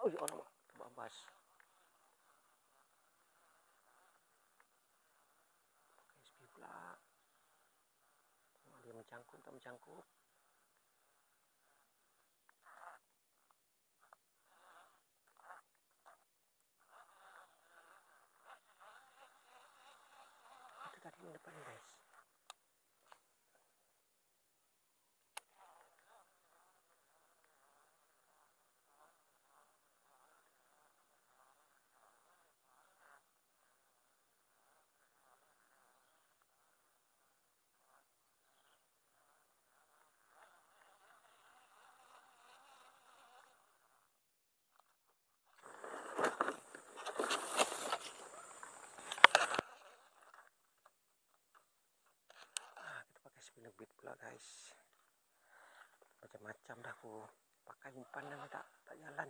oh iya nama babas pula dia mencangkup tak mencangkup. Itu tadi yang depan guys nah kita pakai spinner bit pula guys macam-macam dah aku pakai umpan dan tak tak jalan.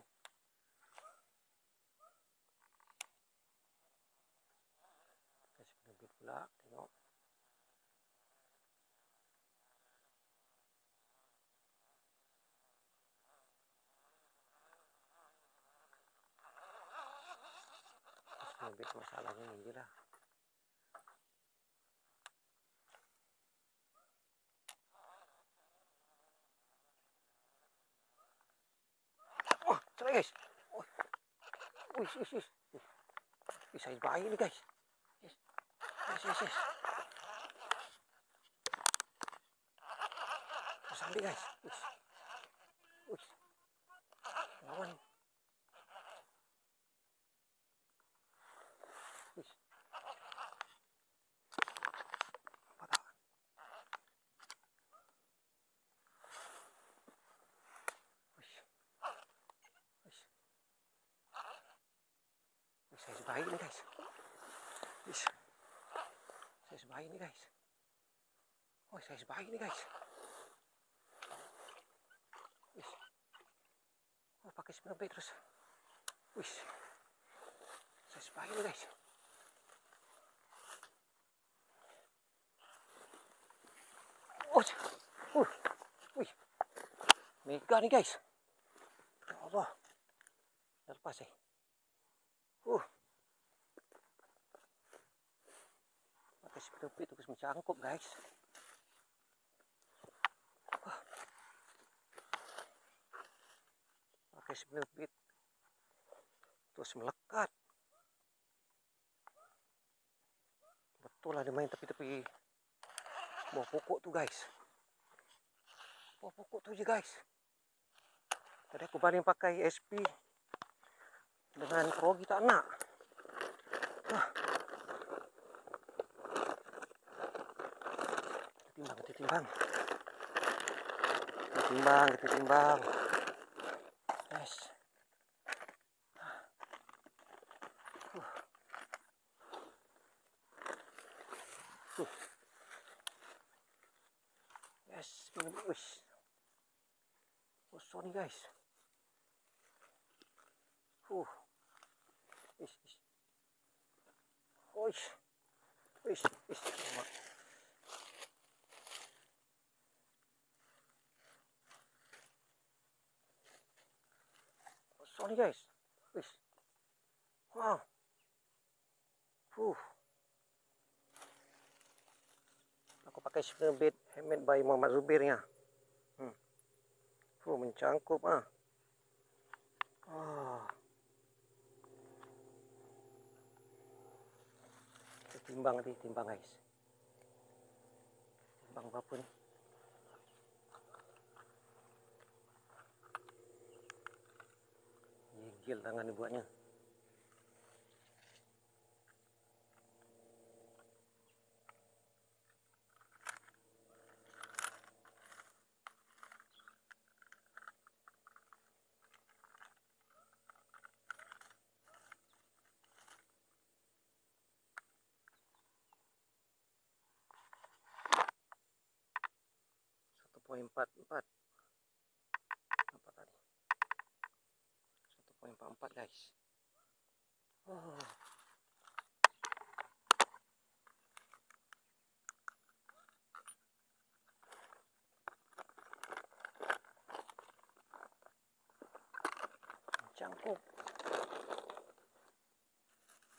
Spinner bit pula tengok. Bit masalahnya ini lah Cerai guys. Wih, wih, wih. Saiz bayi ni guys. Yes. Yes, yes, ambil guys. Wih. Wih. Lawan. Wih. Apa tak? Wih. Wih. Wih, saiz bayi ni guys. Wih. Saiz bayi ni guys. Oh, saiz bayi ni guys. Wih. Oh, pakai sembilan B terus. Wih. Saiz bayi ni guys. Oh, uh, wih. Mega ni guys. Ya Allah. Lepas eh. Uh. Pakai sepedopit terus mencangkup guys. Pakai sepedopit terus melekat. Betul lah dia main tepi-tepi bawah pokok tu guys. Bawah pokok tu je guys. Tadi aku banding pakai SP dengan krogi tak nak. Timbang, kita timbang. Kita timbang, kita timbang. Yes. Huh. Huh. Yes, wis. Kosong ni guys. Uh. Ish, ish. Oish. Ish, ish. Ni guys. Ish. Wow. Huh. Aku pakai spinner bait handmade by Muhammad Zubir ya. Hmm. Huh, mencangkup ah. Ah. Timbang nanti, timbang guys. Timbang berapa ni? Gigil tangan ni buatnya. Satu poin empat empat. 444 guys. Oh. cangkuk.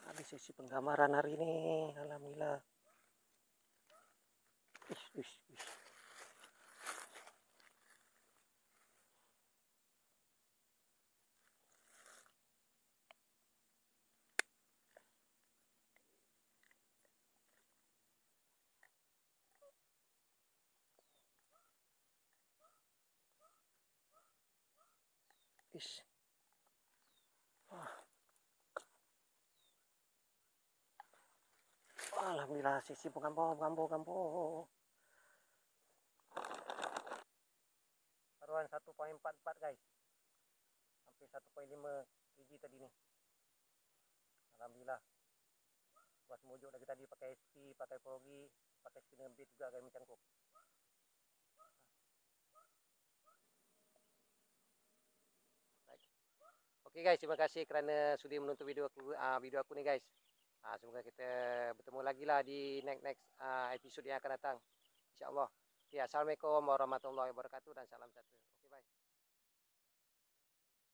Habis sesi penggambaran hari ini. Alhamdulillah. Ish, ish, ish. Ish. Ah. Alhamdulillah sisi pengambo, pengambo, pengambo. Taruhan 1.44 guys. Sampai 1.5 kg tadi nih. Alhamdulillah. Buat mojok lagi tadi pakai SP, pakai pogi, pakai spinner bait juga kayak mencangkuk. Oke guys, terima kasih kerana sudi menonton video aku uh, video aku ni guys. Uh, semoga kita bertemu lagi lah di next next uh, episode yang akan datang. Insyaallah. Ya, assalamualaikum warahmatullahi wabarakatuh dan salam sejahtera.